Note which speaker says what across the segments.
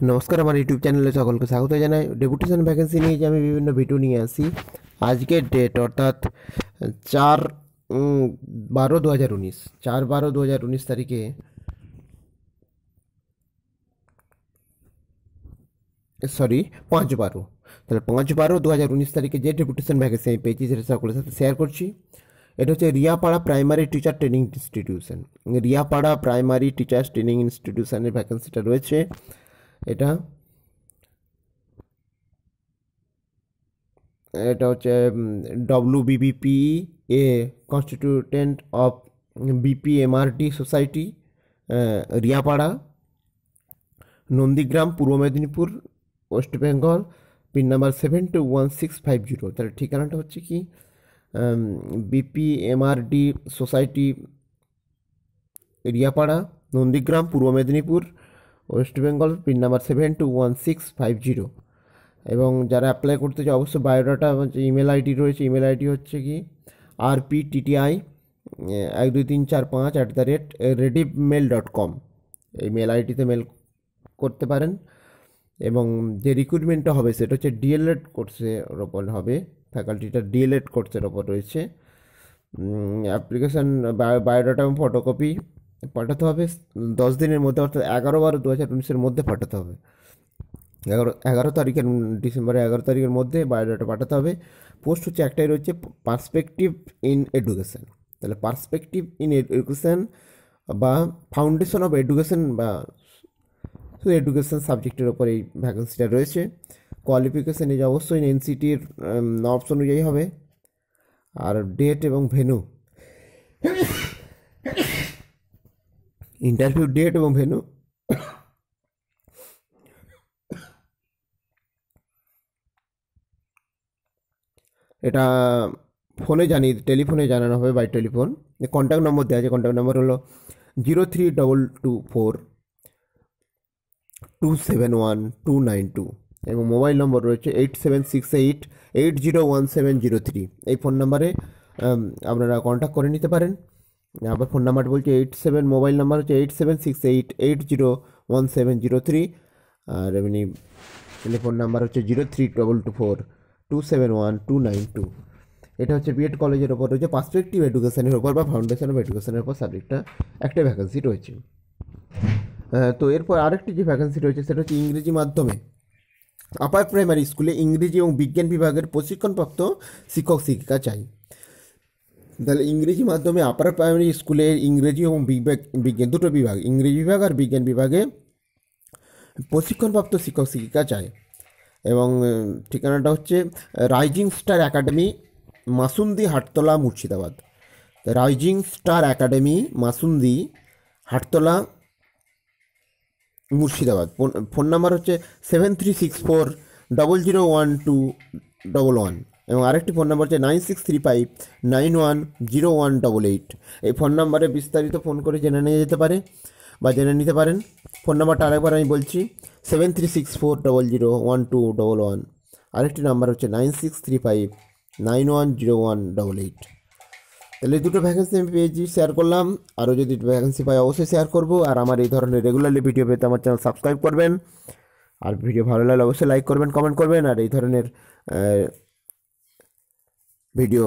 Speaker 1: নমস্কার, আমার ইউটিউব চ্যানেলে সকলকে স্বাগত জানাই। ডেপুটেশন ভ্যাকেন্সি নিয়ে যে আমি বিভিন্ন ভিডিও নিয়ে আসি, আজকের ডেট অর্থাৎ চার বারো দু হাজার উনিশ, চার বারো দু হাজার উনিশ তারিখে সরি পাঁচ বারো। তাহলে পাঁচ বারো দু হাজার উনিশ তারিখে যে ডেপুটেশন ভ্যাকেন্সি আমি পেয়েছি সেটা সকলের সাথে শেয়ার করছি। এটা হচ্ছে Riyapara primary teacher training institution Riyapara primary teachers training ইনস্টিটিউশনের ভ্যাকেন্সিটা রয়েছে। এটা। এটা হচ্ছে W BBP a constituent of BPMRT society Riyapara, Nandigram, Purba Medinipur, West Bengal, pin number seven two one six five zero তাহলে ঠিকানাটা হচ্ছে কি? BPMRD society Riyapara, Nandigram, Purba Medinipur West Bengal pin number seven two one six five zero এবং যারা apply করতে চায় অবশ্যই biodata email ID রয়েছে। ইমেল আইডি হচ্ছে কি? আর পি টিটিআই এক দুই তিন চার পাঁচ at the rate rediff mail dot com এই মেল আইডিতে মেল করতে পারেন। এবং যে রিক্রুটমেন্টটা হবে, সেটা হচ্ছে ডিএলএড কোর্সের ওপর হবে। ফ্যাকাল্টিটা ডিএলএড কোর্সের ওপর রয়েছে। অ্যাপ্লিকেশান বায়োডাটা এবং ফটোকপি পাঠাতে হবে। দশ দিনের মধ্যে অর্থাৎ এগারো বারো দু হাজার উনিশের মধ্যে পাঠাতে হবে। এগারো এগারো তারিখের ডিসেম্বরের এগারো তারিখের মধ্যে বায়োডাটা পাঠাতে হবে। পোস্ট হচ্ছে একটাই রয়েছে, পার্সপেক্টিভ ইন এডুকেশান। তাহলে পার্সপেক্টিভ ইন এডুকেশান বা ফাউন্ডেশন অফ এডুকেশান বা শুধু এডুকেশন সাবজেক্টের ওপর এই ভ্যাকেন্সিটা রয়েছে। কোয়ালিফিকেশান যে অবশ্যই এনসিটির নবস অনুযায়ী হবে। আর ডেট এবং ভেনু ইন্টারভিউ ডেট এবং ভেনু এটা ফোনে জানিয়ে টেলিফোনে জানানো হবে বাই টেলিফোন কন্ট্যাক্ট নম্বর দেওয়া আছে কন্ট্যাক্ট নম্বর হলো zero three double two four two seven one two nine two এবং মোবাইল নম্বর রয়েছে eight seven six eight eight zero one seven zero three এই ফোন নাম্বারে আপনারা কন্ট্যাক্ট করে নিতে পারেন। আবার ফোন নাম্বার বলছি এইট সেভেন মোবাইল নাম্বার হচ্ছে eight seven six eight eight zero one seven zero three আর এমনি টেলিফোন নাম্বার হচ্ছে zero three double two four two seven one two nine two এটা হচ্ছে বিএড কলেজের ওপর রয়েছে পার্সপেক্টিভ এডুকেশনের ওপর বা ফাউন্ডেশন অফ এডুকেশনের ওপর সাবজেক্টটা একটা ভ্যাকেন্সি রয়েছে। তো এরপর আরেকটি যে ভ্যাকেন্সি রয়েছে সেটা হচ্ছে ইংরেজি মাধ্যমে। আপার প্রাইমারি স্কুলে ইংরেজি এবং বিজ্ঞান বিভাগের প্রশিক্ষণপ্রাপ্ত শিক্ষক শিক্ষিকা চাই। তাহলে ইংরেজি মাধ্যমে আপার প্রাইমারি স্কুলের ইংরেজি এবং বিজ্ঞান বিজ্ঞান দুটো বিভাগ, ইংরেজি বিভাগ আর বিজ্ঞান বিভাগে প্রশিক্ষণপ্রাপ্ত শিক্ষক, শিক্ষিকা চায় এবং ঠিকানাটা হচ্ছে rising star academy Masundi, Hattala, Murshidabad. Rising star academy Masundi, Hattala, Murshidabad. Phone number হচ্ছে seven three six four double zero one two double one এবং আরেকটি ফোন নাম্বার হচ্ছে nine six three five nine one zero one double eight. এই phone নাম্বারে বিস্তারিত phone করে জেনে নিয়ে যেতে পারে বা জেনে নিতে পারেন। ফোন নাম্বারটা আরেকবার আমি বলছি, seven three six four double zero one two double one. আরেকটি নাম্বার হচ্ছে nine six three five nine one zero one double eight. তাহলে দুটো ভ্যাকেন্সি আমি পেয়েছি শেয়ার করলাম। আরও যদি ভ্যাকেন্সি পাই অবশ্যই শেয়ার করব। আর আমার এই ধরনের রেগুলারলি ভিডিও পেতে আমার চ্যানেল সাবস্ক্রাইব করবেন। আর ভিডিও ভালো লাগলে অবশ্যই লাইক করবেন কমেন্ট করবেন। আর এই ধরনের ভিডিও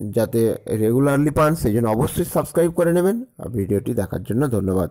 Speaker 1: যাতে রেগুলারলি পান, সেই জন্য অবশ্যই সাবস্ক্রাইব করে নেবেন। আর ভিডিওটি দেখার জন্য ধন্যবাদ।